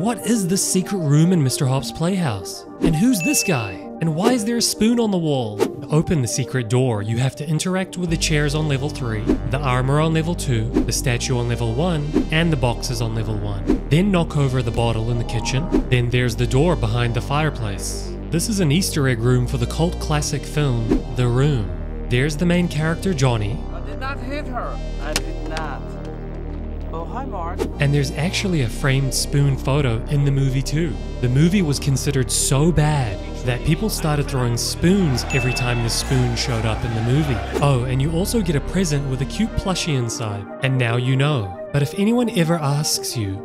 What is this secret room in Mr. Hopp's playhouse? And who's this guy? And why is there a spoon on the wall? To open the secret door, you have to interact with the chairs on level 3, the armor on level 2, the statue on level 1, and the boxes on level 1. Then knock over the bottle in the kitchen. Then there's the door behind the fireplace. This is an Easter egg room for the cult classic film, The Room. There's the main character, Johnny, I did not hit her. I did not. Hi, Mark. And there's actually a framed spoon photo in the movie too. The movie was considered so bad that people started throwing spoons every time the spoon showed up in the movie. Oh, and you also get a present with a cute plushie inside. And now you know. But if anyone ever asks you,